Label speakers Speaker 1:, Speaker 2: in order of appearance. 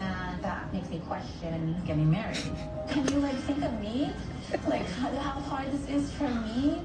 Speaker 1: and that makes me question getting married. Can you like think of me? Like how hard this is for me?